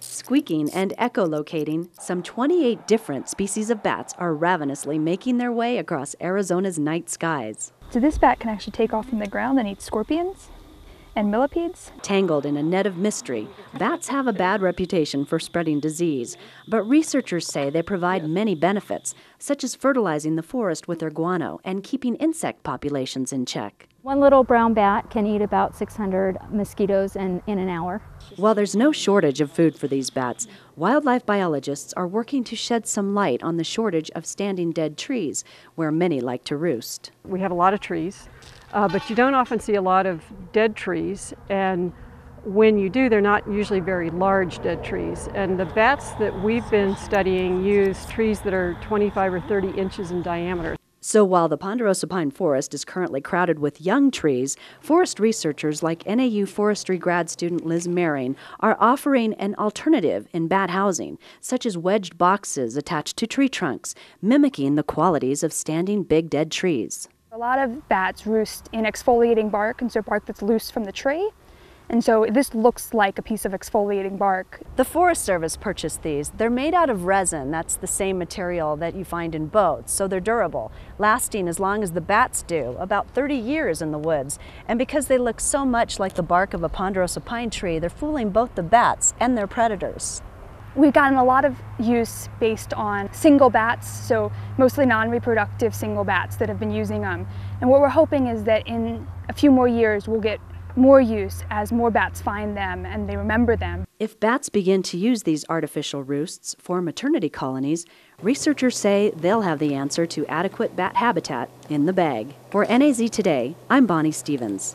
Squeaking and echolocating, some 28 different species of bats are ravenously making their way across Arizona's night skies. So this bat can actually take off from the ground and eat scorpions and millipedes. Tangled in a net of mystery, bats have a bad reputation for spreading disease, but researchers say they provide many benefits, such as fertilizing the forest with their guano and keeping insect populations in check. One little brown bat can eat about 600 mosquitoes in, in an hour. While there's no shortage of food for these bats, wildlife biologists are working to shed some light on the shortage of standing dead trees, where many like to roost. We have a lot of trees, uh, but you don't often see a lot of dead trees, and when you do, they're not usually very large dead trees. And the bats that we've been studying use trees that are 25 or 30 inches in diameter. So while the Ponderosa Pine Forest is currently crowded with young trees, forest researchers like NAU forestry grad student Liz Mehring are offering an alternative in bat housing, such as wedged boxes attached to tree trunks, mimicking the qualities of standing big dead trees. A lot of bats roost in exfoliating bark, and so bark that's loose from the tree. And so this looks like a piece of exfoliating bark. The Forest Service purchased these. They're made out of resin. That's the same material that you find in boats, so they're durable, lasting as long as the bats do, about 30 years in the woods. And because they look so much like the bark of a ponderosa pine tree, they're fooling both the bats and their predators. We've gotten a lot of use based on single bats, so mostly non-reproductive single bats that have been using them. And what we're hoping is that in a few more years we'll get more use as more bats find them and they remember them. If bats begin to use these artificial roosts for maternity colonies, researchers say they'll have the answer to adequate bat habitat in the bag. For NAZ Today, I'm Bonnie Stevens.